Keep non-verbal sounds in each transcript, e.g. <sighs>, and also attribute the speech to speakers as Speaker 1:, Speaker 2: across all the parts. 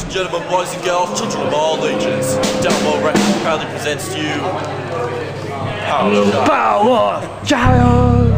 Speaker 1: Ladies and gentlemen, boys and girls, children of all ages, Download Records proudly presents to you Power
Speaker 2: Power Child!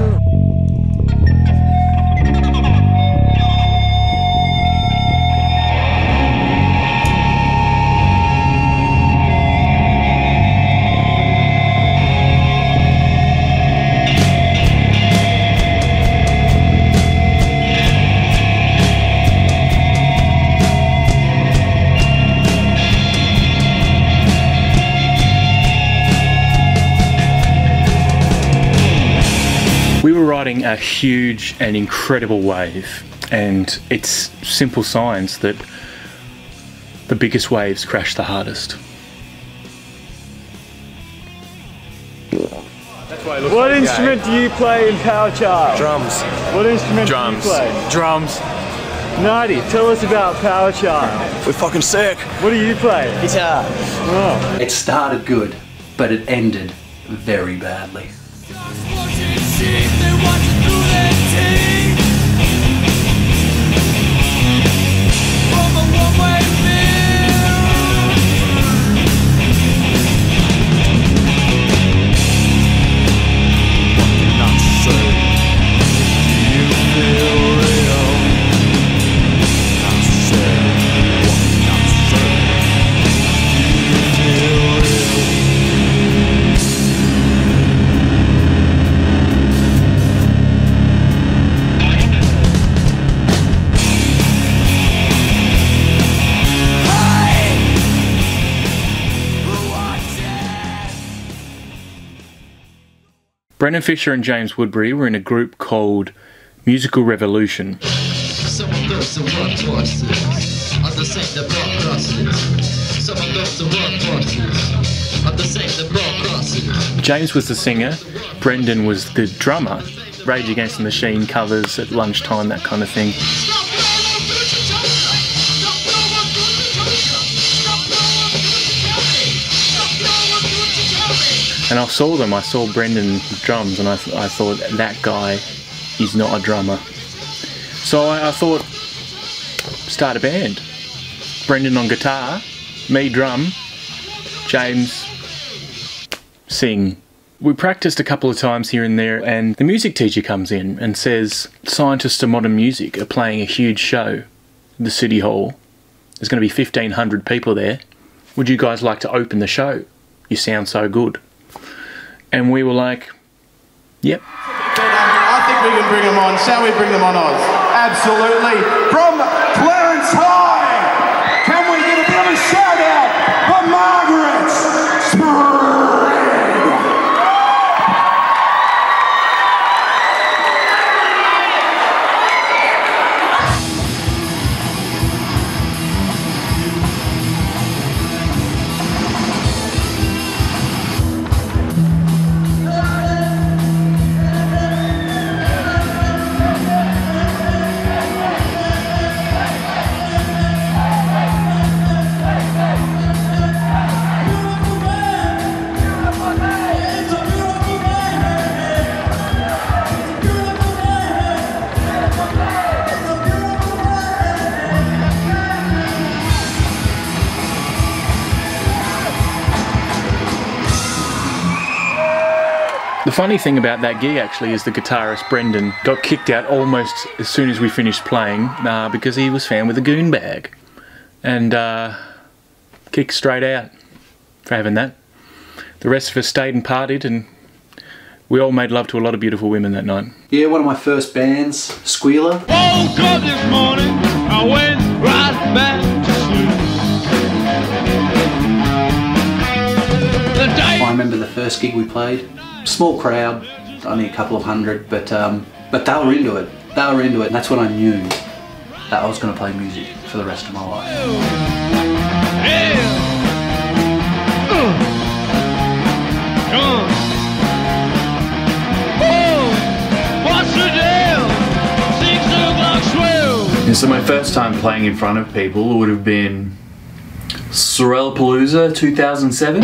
Speaker 2: Were riding a huge and incredible wave, and it's simple science that the biggest waves crash the hardest.
Speaker 3: What instrument do you play in Power Child?
Speaker 1: Drums.
Speaker 3: What instrument
Speaker 2: Drums.
Speaker 3: do you play?
Speaker 2: Drums.
Speaker 3: Nighty, tell us about Power Child.
Speaker 1: We're fucking sick.
Speaker 3: What do you play?
Speaker 4: Guitar.
Speaker 3: Oh,
Speaker 4: It started good, but it ended very badly.
Speaker 2: From a one-way Brendan Fisher and James Woodbury were in a group called Musical Revolution.
Speaker 5: Some of those who work towards this are the same that brought crosses. Some of those who work towards this are the same that brought crosses.
Speaker 2: James was the singer, Brendan was the drummer. Rage Against the Machine covers at lunchtime, that kind of thing. And I saw them, I saw Brendan drums, and I, th- I thought, that guy is not a drummer. So I, I thought, start a band. Brendan on guitar, me drum, James sing. We practiced a couple of times here and there, and the music teacher comes in and says, Scientists of Modern Music are playing a huge show the City Hall. There's going to be 1,500 people there. Would you guys like to open the show? You sound so good. And we were like, Yep.
Speaker 6: I think we can bring them on. Shall we bring them on, Oz? Absolutely. From
Speaker 2: The funny thing about that gig actually is the guitarist Brendan got kicked out almost as soon as we finished playing uh, because he was found with a goon bag and uh, kicked straight out for having that. The rest of us stayed and partied and we all made love to a lot of beautiful women that night.
Speaker 4: Yeah, one of my first bands, Squealer.
Speaker 7: Woke up this morning, I went right back to sleep.
Speaker 4: I remember the first gig we played. Small crowd, only a couple of hundred, but um, but they were into it. They were into it, and that's when I knew that I was going to play music for the rest of my life.
Speaker 7: Yeah.
Speaker 8: And so my first time playing in front of people would have been Sorell Palooza 2007.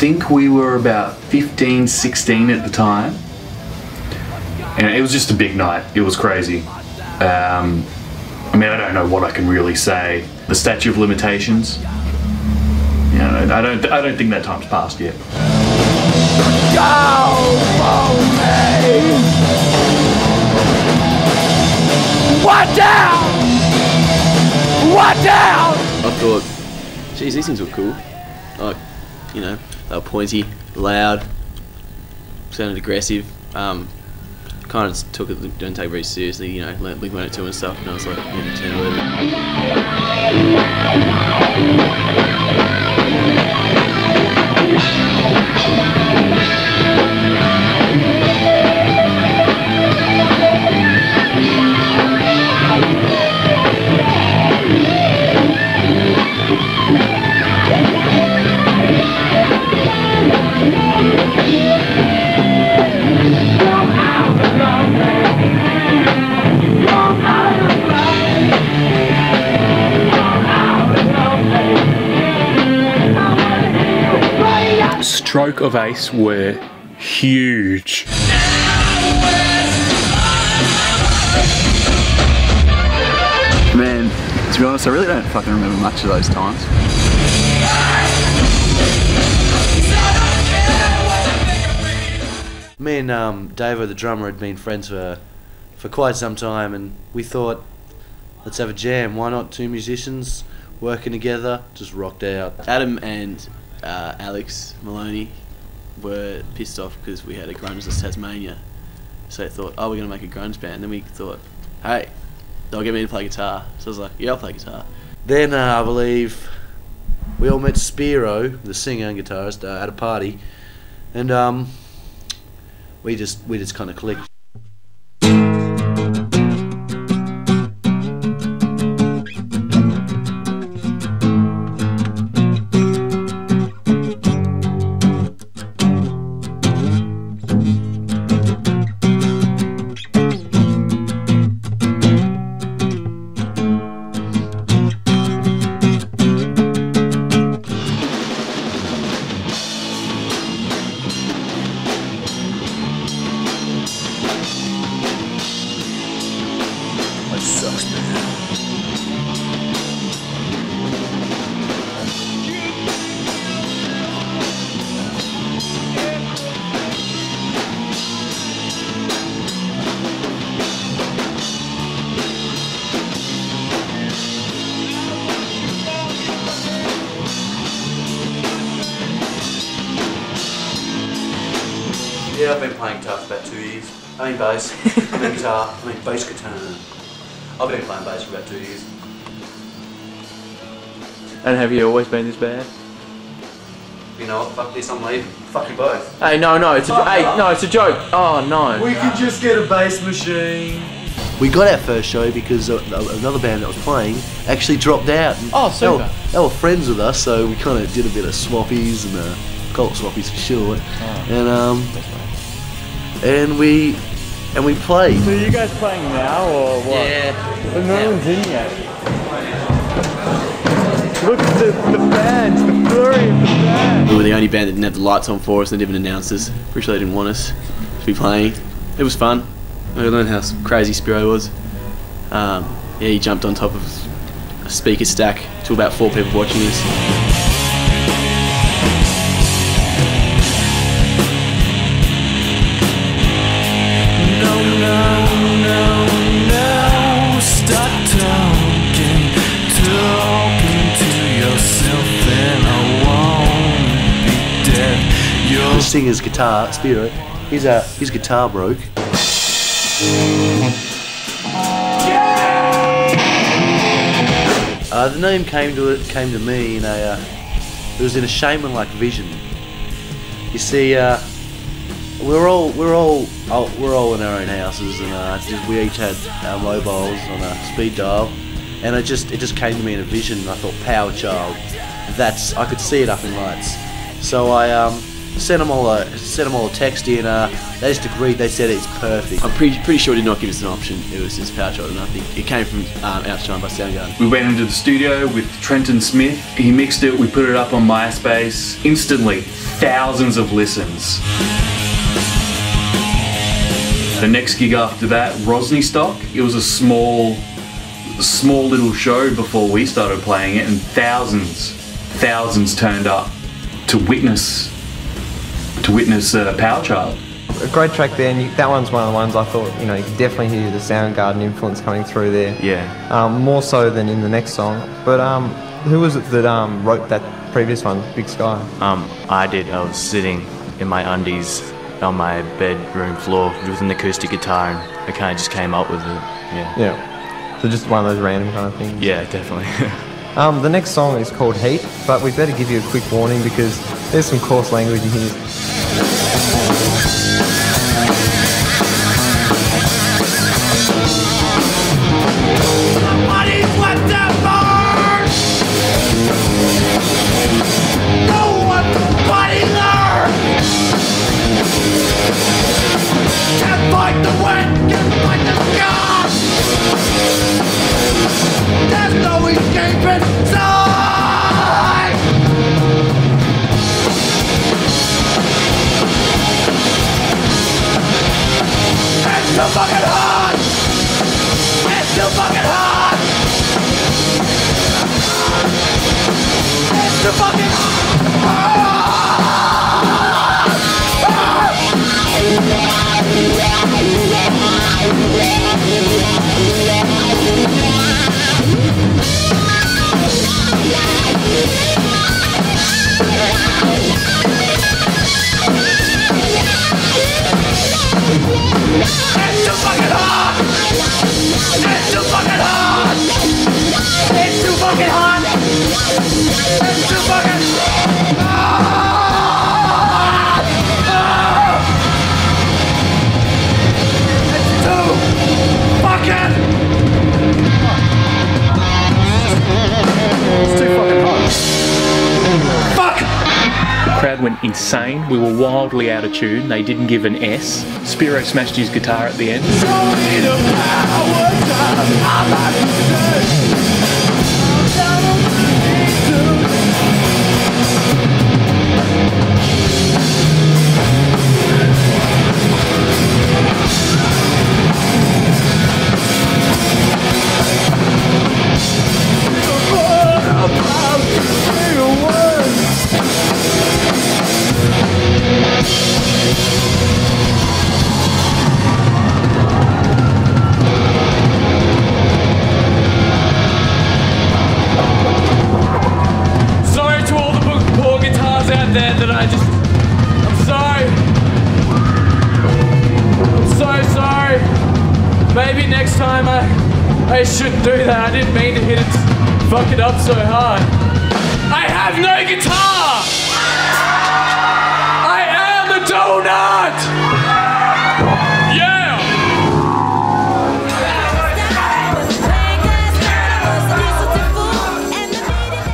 Speaker 8: Think we were about 15, 16 at the time. And it was just a big night. It was crazy. Um, I mean, I don't know what I can really say. The statute of limitations. You know, I don't. I don't think that time's passed yet.
Speaker 9: I thought, geez, these things were cool. Like, you know, they were pointy, loud, sounded aggressive. Um, kind of took it, don't take it very seriously, you know, like Blink 182 and stuff. And I was like, yeah, 10 or 11.
Speaker 2: Stroke of Ace were huge.
Speaker 10: Man, to be honest, I really don't fucking remember much of those times.
Speaker 11: Me and um, Davo, the drummer, had been friends for for quite some time, and we thought, let's have a jam. Why not two musicians working together? Just rocked out.
Speaker 9: Adam and uh, Alex Maloney were pissed off because we had a grunge list Tasmania. So they thought, oh, we're going to make a grunge band. Then we thought, hey, they'll get me to play guitar. So I was like, yeah, I'll play guitar.
Speaker 11: Then uh, I believe we all met Spiro, the singer and guitarist, uh, at a party, and um, we just we just kind of clicked. Yeah, I've been playing guitar for about two years. I mean bass. <laughs> I mean guitar. I mean bass guitar. I've been playing bass for about two years.
Speaker 3: And have you always been this bad?
Speaker 11: You know what? Fuck this. I'm leaving. Fuck you both.
Speaker 3: Hey, no, no, it's a, hey, no, it's a joke. Oh no.
Speaker 11: We could just get a bass machine. We got our first show because uh, another band that was playing actually dropped out.
Speaker 3: Oh,
Speaker 11: They
Speaker 3: super.
Speaker 11: were, they were friends with us, so we kind of did a bit of swappies and uh, call it swappies for short.
Speaker 3: Oh.
Speaker 11: And um, and we and we played.
Speaker 3: So you guys playing now or what?
Speaker 9: Yeah.
Speaker 3: But no one's in yet. Look at the, the fans, the flurry of the fans.
Speaker 9: We were the only band that didn't have the lights on for us and didn't even announce us. Pretty sure they didn't want us to be playing. It was fun. I learned how crazy Spiro was. Um, yeah, he jumped on top of a speaker stack to about four people watching us.
Speaker 11: Singer's guitar, Spiro, his uh, his guitar broke. Uh, the name came to it came to me in a uh, it was in a shaman-like vision. You see, uh, we're all we're all oh, we're all in our own houses, and uh, just, we each had our mobiles on a speed dial, and it just it just came to me in a vision. And I thought, Power Child, that's I could see it up in lights. So I um sent them all a sent them all a text in. Uh, they just agreed. They said it's perfect.
Speaker 9: I'm pretty pretty sure he did not give us an option. It was just Power Child, and I think it came from um, Outshine by Soundgarden.
Speaker 8: We went into the studio with Trenton Smith. He mixed it. We put it up on MySpace. Instantly, thousands of listens. The next gig after that, Rosny Stock. It was a small, small little show before we started playing it, and thousands, thousands turned up to witness, to witness uh, Power Child.
Speaker 12: A great track there, and you, that one's one of the ones I thought, you know, you could definitely hear the Soundgarden influence coming through there.
Speaker 8: Yeah.
Speaker 12: Um, more so than in the next song. But um, who was it that um, wrote that previous one, Big Sky?
Speaker 13: Um, I did. I was sitting in my undies on my bedroom floor with an acoustic guitar, and I kind of just came up with it. Yeah.
Speaker 12: Yeah. So just one of those random kind of things.
Speaker 13: Yeah, definitely. <laughs>
Speaker 12: Um, the next song is called Heat, but we better give you a quick warning because there's some coarse language in here.
Speaker 7: There's no escape inside. It's too fucking hard. It's too fucking hard. It's too fucking hard. It's too fucking hard. It's too fucking hard. It's too fucking hard. It's too fucking.
Speaker 2: It's too crowd went insane. We were wildly out of tune. They didn't give an S. Spiro smashed his guitar at the end.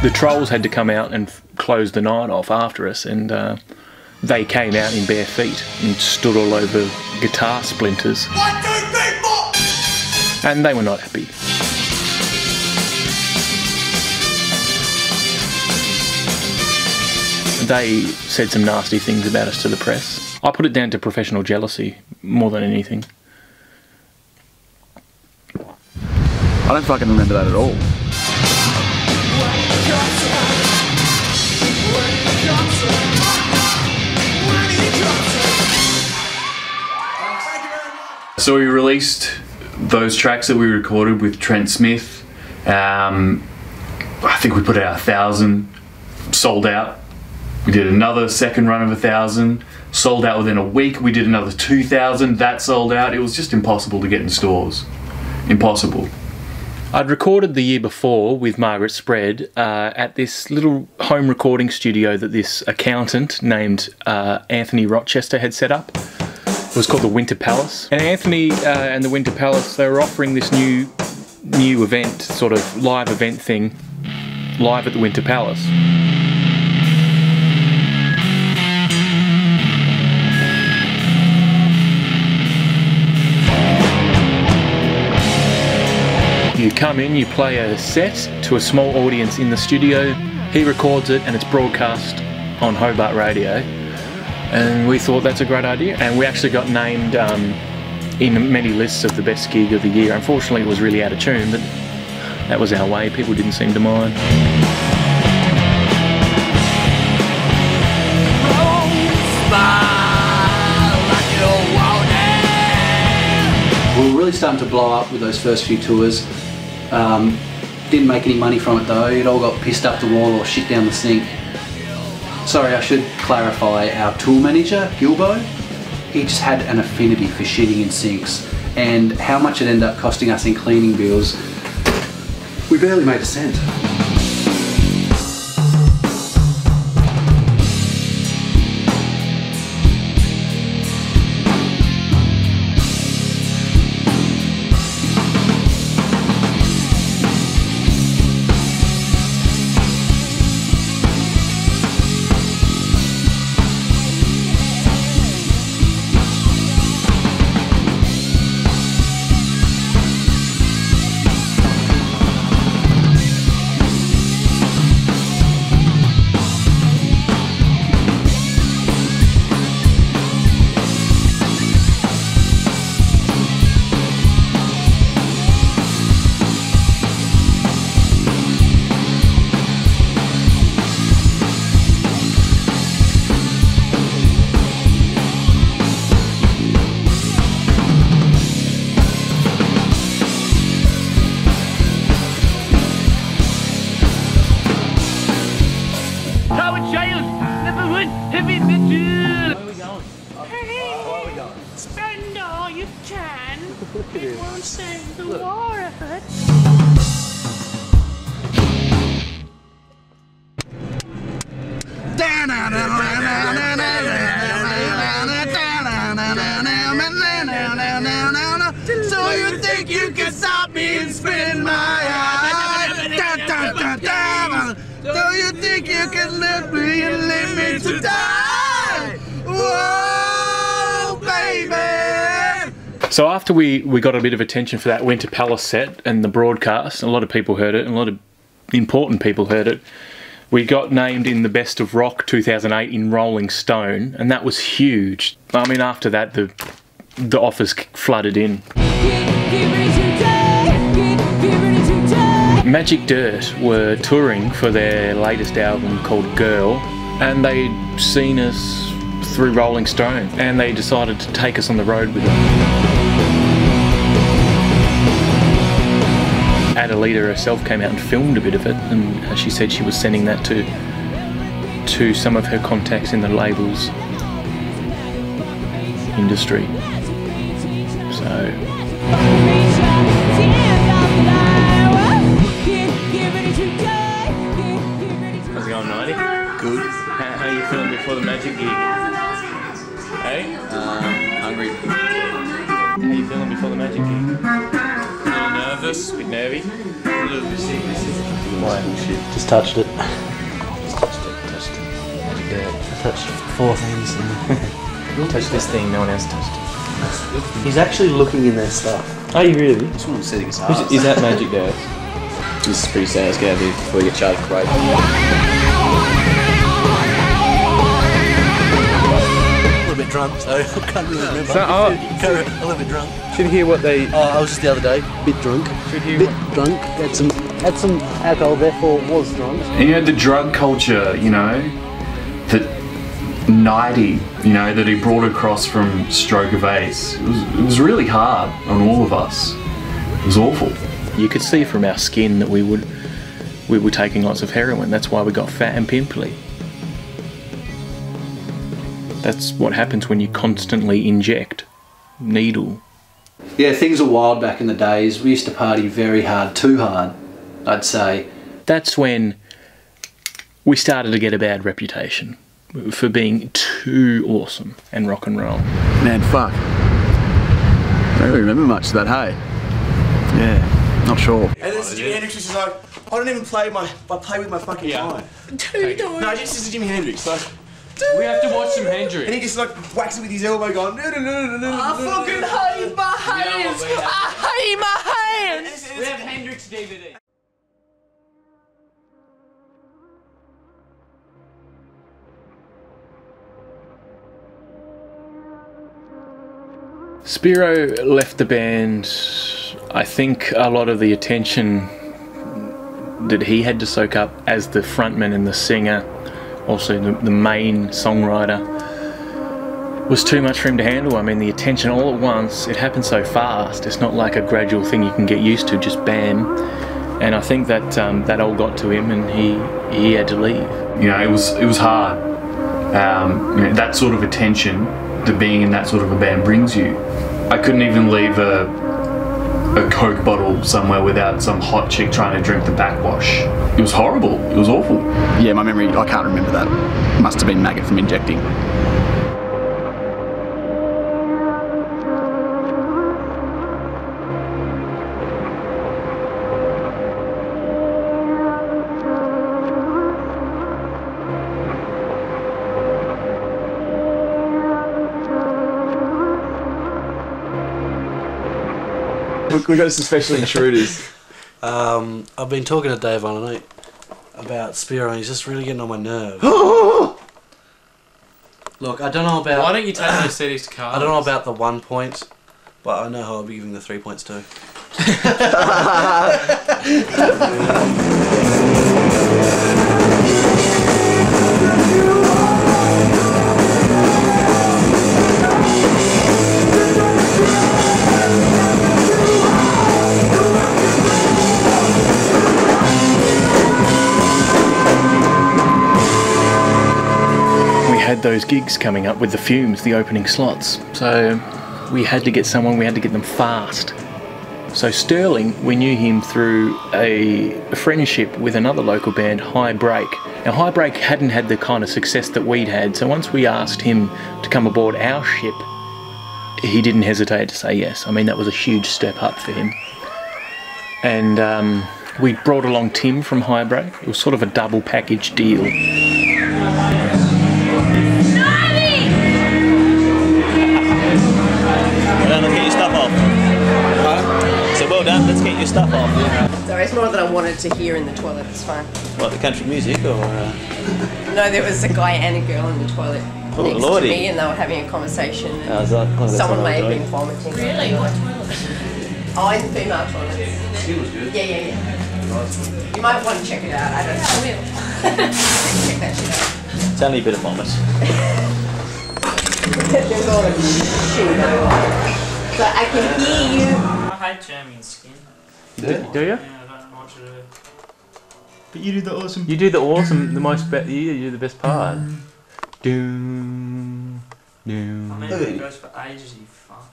Speaker 7: The
Speaker 2: trolls had to come out and f- close the night off after us, and uh, they came out in bare feet and stood all over guitar splinters. And they were not happy. They said some nasty things about us to the press. I put it down to professional jealousy more than anything.
Speaker 10: I don't fucking remember that at all.
Speaker 8: So we released those tracks that we recorded with Trent Smith. Um, I think we put out a thousand, sold out. We did another second run of a thousand, sold out within a week. We did another two thousand, that sold out. It was just impossible to get in stores. Impossible.
Speaker 2: I'd recorded the year before with Margaret Spread uh, at this little home recording studio that this accountant named uh, Anthony Rochester had set up. It was called the Winter Palace. And Anthony uh, and the Winter Palace, they were offering this new, new event, sort of live event thing, live at the Winter Palace. You come in, you play a set to a small audience in the studio, he records it and it's broadcast on Hobart Radio. And we thought that's a great idea. And we actually got named um, in many lists of the best gig of the year. Unfortunately, it was really out of tune, but that was our way. People didn't seem to mind.
Speaker 4: We were really starting to blow up with those first few tours. Um, didn't make any money from it though. It all got pissed up the wall or shit down the sink. Sorry, I should clarify. Our tool manager, Gilbo, he just had an affinity for shitting in sinks, and how much it ended up costing us in cleaning bills, we barely made a cent.
Speaker 14: One heavy metal. Where are we going? Hey, Where are we going? spend all you can. It won't save the war effort.
Speaker 6: So you think you can stop me and spin my eyes? Da, da, da, da. So you think you can lift me and leave me to die? Whoa, baby!
Speaker 2: So after we, we got a bit of attention for that Winter Palace set and the broadcast, a lot of people heard it, and a lot of important people heard it. We got named in the Best of Rock 2008 in Rolling Stone, and that was huge. I mean, after that, the the offers flooded in. Magic Dirt were touring for their latest album called Girl, and they'd seen us through Rolling Stone, and they decided to take us on the road with them. Adalita herself came out and filmed a bit of it, and she said she was sending that to to some of her contacts in the labels industry. So how you feeling before the magic gig? Hey?
Speaker 9: Um, hungry.
Speaker 2: How you feeling before the magic gig?
Speaker 9: A little nervous.
Speaker 2: a Bit nervy?
Speaker 9: A little bit sick.
Speaker 11: Why? Just touched it. Just touched it. Touched it. Magic dirt. I touched four things. And <laughs>
Speaker 13: Touch this thing, no one else touched it.
Speaker 11: He's actually looking in their stuff.
Speaker 13: Are you really?
Speaker 9: This one's setting us
Speaker 13: Is, is that magic dirt?
Speaker 9: This is pretty sad. Let's get out of here before we get charged for
Speaker 11: drunk, so <laughs> I can't really remember.
Speaker 3: So- oh.
Speaker 11: a little bit drunk.
Speaker 3: Should hear what they.
Speaker 11: Oh, I was just the other day, bit drunk.
Speaker 3: Should hear
Speaker 11: bit drunk. Had some had some alcohol, therefore was drunk.
Speaker 8: And you know, the drug culture, you know, that Nighty, you know, that he brought across from Stroke of Ace, it was, it was really hard on all of us. It was awful.
Speaker 2: You could see from our skin that we would we were taking lots of heroin. That's why we got fat and pimply. That's what happens when you constantly inject needle.
Speaker 4: Yeah, things were wild back in the days. We used to party very hard, too hard, I'd say.
Speaker 2: That's when we started to get a bad reputation for being too awesome and rock and roll.
Speaker 10: Man, fuck. I don't remember much of that, hey? Yeah, not sure.
Speaker 15: And then Jimi Hendrix was like, I don't even play my, I play with my fucking yeah. mind.
Speaker 14: Dude,
Speaker 15: No, this is Jimi Hendrix. Like,
Speaker 7: We have to watch some Hendrix.
Speaker 15: And he just like whacks it with his elbow, going. No, no, no, no, no,
Speaker 14: I fucking hate my hands. I hate my hands.
Speaker 7: We have Hendrix DVD.
Speaker 2: Spiro left the band. I think a lot of the attention that he had to soak up as the frontman and the singer, also the, the main songwriter, was too much for him to handle. I mean, the attention all at once, it happened so fast. It's not like a gradual thing you can get used to, just bam. And I think that um, that all got to him and he, he had to leave.
Speaker 8: You know, it was it was hard. Um, you know, that sort of attention that being in that sort of a band brings you. I couldn't even leave a a Coke bottle somewhere without some hot chick trying to drink the backwash. It was horrible. It was awful.
Speaker 10: Yeah, my memory, I can't remember that. Must have been maggot from injecting.
Speaker 15: We got some special intruders.
Speaker 11: Um, I've been talking to Dave on night about Spiro, and he's just really getting on my nerves. <gasps> Look, I don't know about.
Speaker 7: Why don't you take those CDs to <sighs> cars?
Speaker 11: I don't know about the one point, but I know how I'll be giving the three points too. <laughs> <laughs>
Speaker 2: had those gigs coming up with the fumes, the opening slots. So we had to get someone, we had to get them fast. So Sterling, we knew him through a friendship with another local band, High Break. Now High Break hadn't had the kind of success that we'd had, so once we asked him to come aboard our ship, he didn't hesitate to say yes. I mean, that was a huge step up for him. And um, we brought along Tim from High Break. It was sort of a double package deal.
Speaker 16: Done, let's get stuff off.
Speaker 17: Sorry, it's more that I wanted to hear in the toilet. It's fine.
Speaker 16: What, the country music or... Uh...
Speaker 17: No, there was a guy and a girl in the toilet
Speaker 16: Oh,
Speaker 17: next
Speaker 16: lordy.
Speaker 17: to me, and they were having a conversation. and
Speaker 16: Oh, that-
Speaker 17: someone may have been vomiting.
Speaker 14: Really? What toilet?
Speaker 17: Oh, in the female toilet.
Speaker 11: She was good.
Speaker 17: Yeah, yeah, yeah. You might want to check it out. I don't know. I will. <laughs> check that shit out.
Speaker 16: It's only a bit of vomit.
Speaker 17: There's all of shit. So I can hear you.
Speaker 18: I hate jamming skin.
Speaker 2: Do, do you?
Speaker 18: Yeah, I don't know what to do.
Speaker 15: But you did the awesome.
Speaker 2: You do the awesome, the most, be- you do the best part. Doom, doom.
Speaker 18: I mean, it goes for ages, you fuck.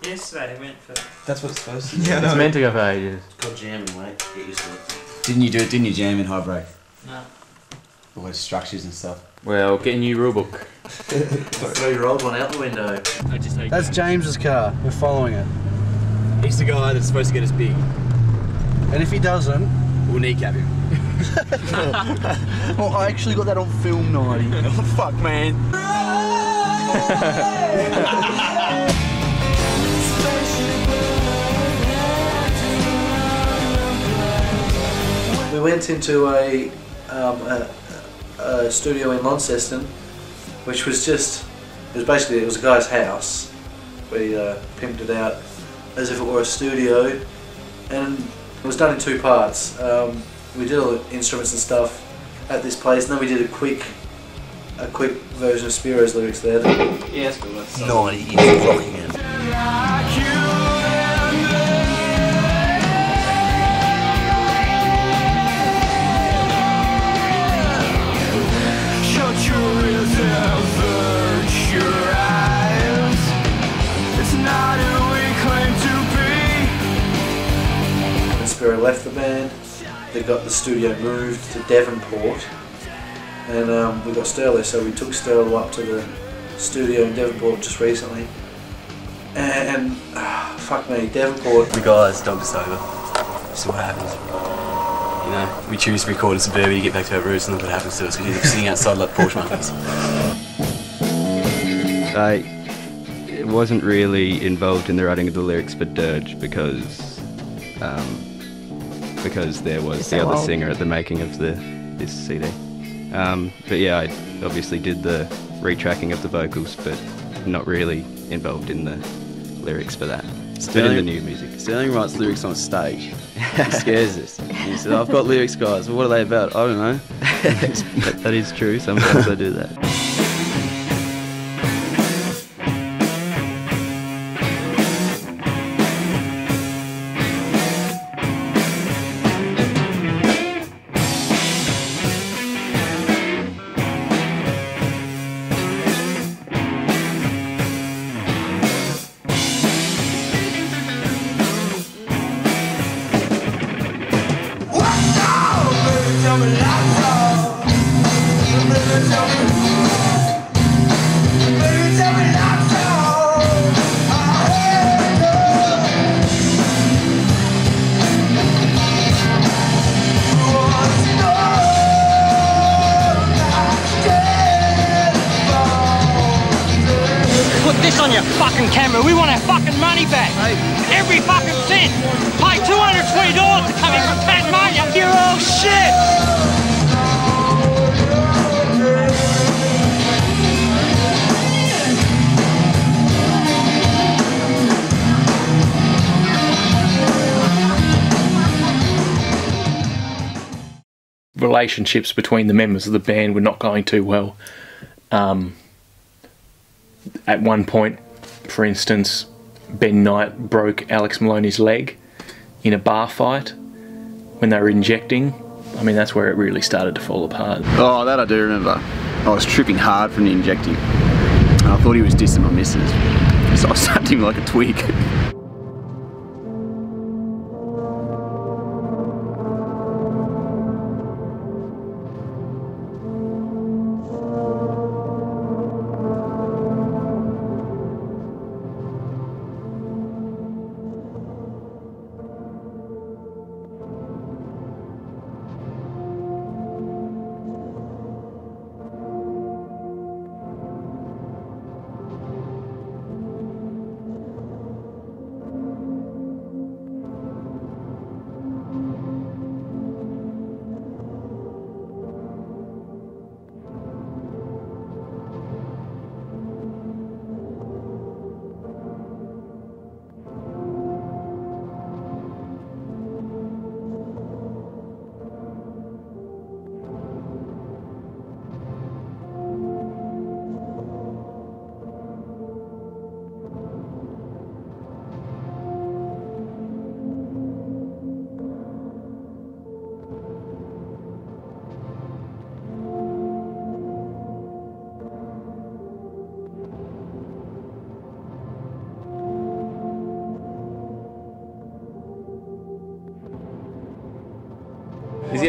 Speaker 18: <laughs> Yesterday it went for.
Speaker 15: That's what it's supposed to. be.
Speaker 2: Yeah, it's meant to go for ages.
Speaker 11: It's called jamming, mate. Get used to it.
Speaker 15: Didn't you do it? Didn't you jam in high break?
Speaker 18: No.
Speaker 15: All those structures and stuff.
Speaker 2: Well, get a new rule book. <laughs>
Speaker 11: Throw your old one out the window.
Speaker 15: That's James's car. We're following it. He's the guy that's supposed to get us big.
Speaker 11: And if he doesn't,
Speaker 15: we'll kneecap him. <laughs>
Speaker 10: oh, I actually got that on film, Nighty.
Speaker 15: oh, <laughs> fuck, man.
Speaker 11: we went into a, um, a, a studio in Launceston, which was just, it was basically, it was a guy's house. We uh, pimped it out as if it were a studio, and it was done in two parts. Um, we did all the instruments and stuff at this place, and then we did a quick, a quick version of Spiro's lyrics there.
Speaker 16: Yeah, that's cool. That's
Speaker 11: Naughty is rocking it.
Speaker 14: Be.
Speaker 11: When Spiro left the band, they got the studio moved to Devonport, and um, we got Sterlo, so we took Sterlo up to the studio in Devonport just recently. And, ah, fuck me, Devonport.
Speaker 15: The guy's dogged us over. See what happens.
Speaker 9: you know, we choose to record in suburbia to get back to our roots and look what happens to us because you're sitting outside like Porsche monkeys.
Speaker 19: I wasn't really involved in the writing of the lyrics for Dirge because um, because there was
Speaker 12: It's
Speaker 19: the
Speaker 12: so
Speaker 19: other
Speaker 12: old.
Speaker 19: singer at the making of the this CD. Um, but yeah, I obviously did the retracking of the vocals, but not really involved in the lyrics for that. but in the new music.
Speaker 9: Sterling writes lyrics on stage. <laughs> He scares us. He says, I've got lyrics, guys. Well, what are they about? I don't know.
Speaker 19: that, <laughs> that is true. Sometimes I do that.
Speaker 14: Put fucking camera. We want our fucking money back. Every fucking cent. Pay $220 to come in from Tasmania. You're all shit.
Speaker 2: relationships between the members of the band were not going too well. Um, at one point, for instance, Ben Knight broke Alex Maloney's leg in a bar fight when they were injecting. I mean, that's where it really started to fall apart.
Speaker 20: Oh, that I do remember. I was tripping hard from the injecting. I thought he was dissing my missus. So I <laughs> slapped him like a twig.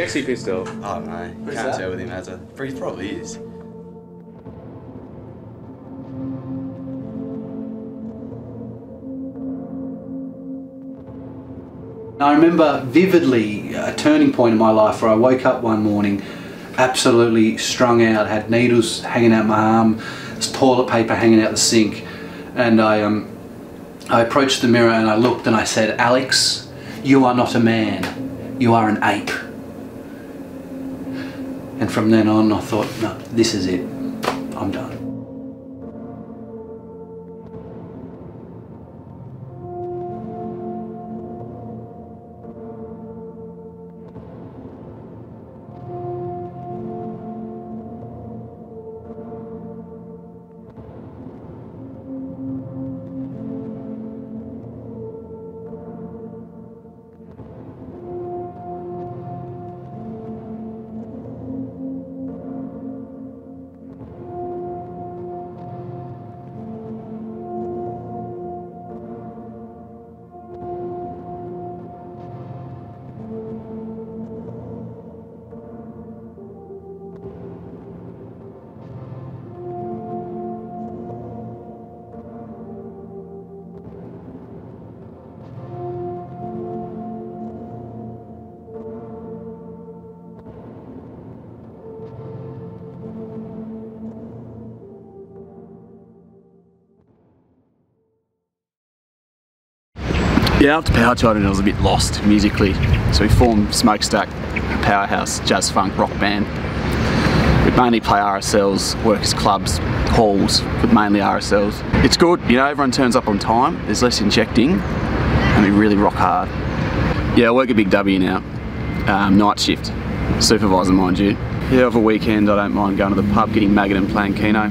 Speaker 9: Is he actually? Oh no,
Speaker 15: Who's
Speaker 9: can't
Speaker 15: that?
Speaker 9: tell with him as a. He probably is.
Speaker 11: I remember vividly a turning point in my life where I woke up one morning absolutely strung out, had needles hanging out my arm, toilet paper hanging out the sink, and I um, I approached the mirror and I looked and I said, Alex, you are not a man, you are an ape. From then on I thought, no, this is it, I'm done.
Speaker 9: Yeah, after Power Children, I was a bit lost musically, so we formed Smokestack, a powerhouse jazz funk rock band. We mainly play RSLs, workers clubs, halls, but mainly RSLs. It's good, you know, everyone turns up on time, there's less injecting, and we really rock hard. Yeah, I work at Big W now, um, night shift, supervisor mind you. Yeah, over weekend I don't mind going to the pub, getting maggot and playing Keno.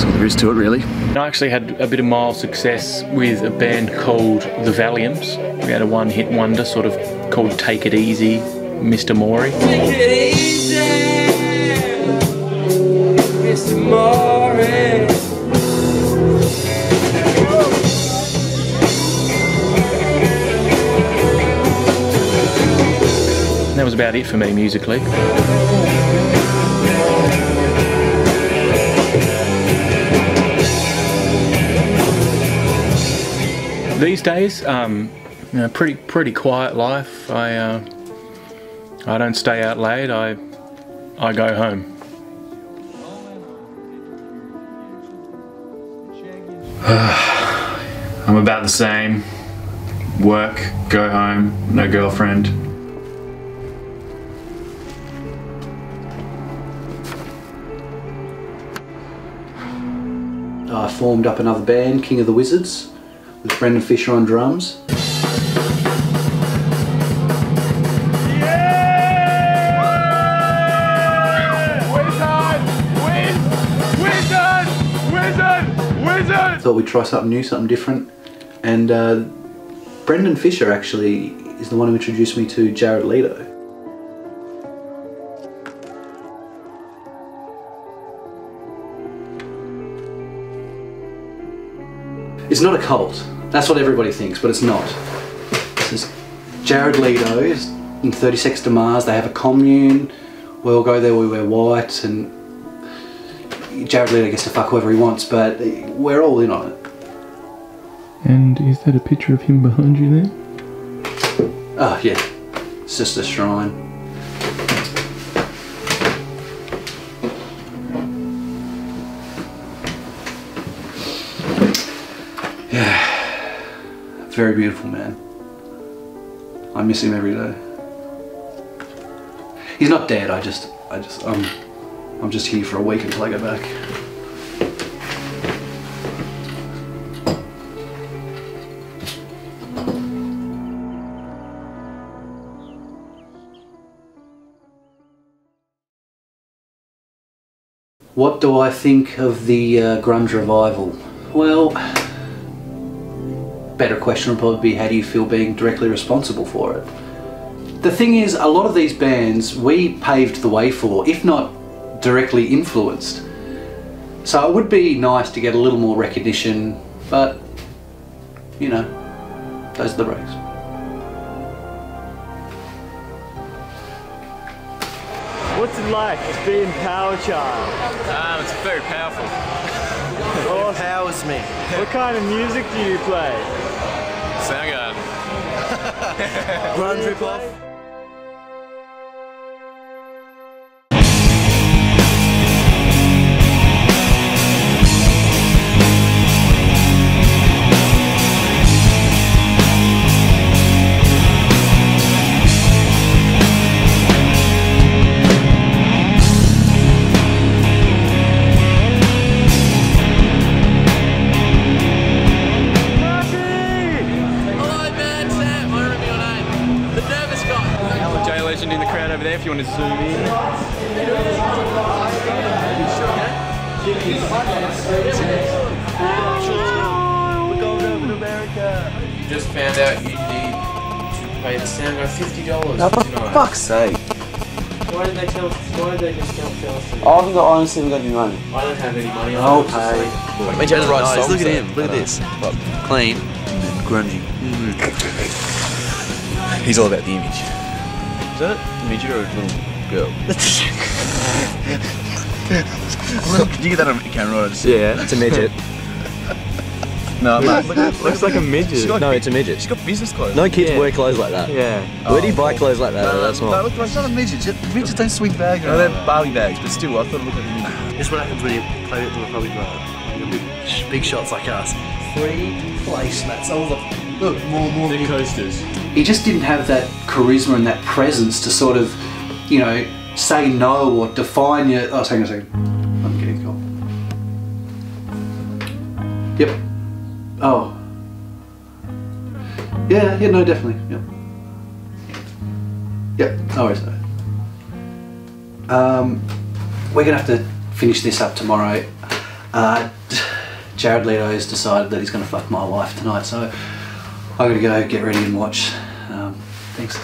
Speaker 9: That's all there is to it really.
Speaker 2: I actually had a bit of mild success with a band called The Valiums. We had a one hit wonder sort of called Take It Easy, Mr. Maury. And that was about it for me musically. These days, um, you know, pretty pretty quiet life. I uh, I don't stay out late. I I go home. <sighs>
Speaker 8: I'm about the same. Work, go home, no girlfriend.
Speaker 11: I formed up another band, King of the Wizards, with Brendan Fisher on drums. Thought we'd try something new, something different. And uh, Brendan Fisher actually is the one who introduced me to Jared Leto. It's not a cult. That's what everybody thinks, but it's not. This is Jared Leto in 30 Seconds to Mars. They have a commune. We all go there, we wear white, and Jared Leto gets to fuck whoever he wants, but we're all in on it.
Speaker 2: And is that a picture of him behind you there?
Speaker 11: Oh, yeah. It's just a shrine. <sighs> Yeah. Very beautiful man. I miss him every day. He's not dead, I just, I just, um, I'm just here for a week until I go back. What do I think of the uh, grunge revival? Well, better question would probably be how do you feel being directly responsible for it? The thing is, a lot of these bands we paved the way for, if not directly influenced. So it would be nice to get a little more recognition, but you know, those are the breaks.
Speaker 3: What's it like being Power Child?
Speaker 21: Um, it's very powerful.
Speaker 3: It
Speaker 20: powers me.
Speaker 3: What kind of music do you play?
Speaker 21: Soundgarden.
Speaker 20: Grunge rip-off. Sake.
Speaker 22: Why did they tell? Why did they just tell tell us?
Speaker 20: I haven't got, honestly haven't got any money.
Speaker 22: I don't have any money.
Speaker 20: I'll
Speaker 22: I'm just
Speaker 20: pay.
Speaker 22: like-
Speaker 20: Make
Speaker 15: Just
Speaker 20: the right
Speaker 15: nice.
Speaker 20: songs,
Speaker 15: Look at him. Look at this. Well, clean and then grungy. <laughs>
Speaker 9: He's all about the image.
Speaker 15: Is that a midget or a little girl? <laughs>
Speaker 9: Did you get that on camera?
Speaker 15: Yeah, it's a midget.
Speaker 9: No, mate, look
Speaker 15: Looks like a midget. No, it's a midget.
Speaker 9: She's got business clothes.
Speaker 15: No kids
Speaker 9: Yeah.
Speaker 15: wear clothes like that.
Speaker 9: Yeah.
Speaker 15: Where do you buy clothes like that?
Speaker 9: No,
Speaker 15: That's
Speaker 9: no,
Speaker 15: not.
Speaker 9: look, it's not a midget. Midgets don't swing bags. No, they're Barbie bags, but still, I thought it looked like a midget. <sighs>
Speaker 20: This is what happens when you play it to Republic Bar. You got big, big shots like us. Three placemats. All oh, the
Speaker 23: Look, more, more
Speaker 20: the coasters.
Speaker 11: he just didn't have that charisma and that presence to sort of, you know, say no or define your. Oh, hang on a second. I'm getting a call. Yep. Oh. Yeah, yeah, no, definitely. Yep. Yep, no worries. Um, we're gonna have to finish this up tomorrow. Uh, Jared Leto has decided that he's gonna fuck my wife tonight, so I gotta go get ready and watch. Um, thanks.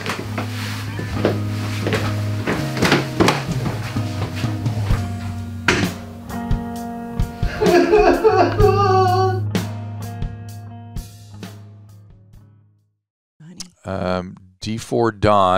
Speaker 24: Um, D4 Don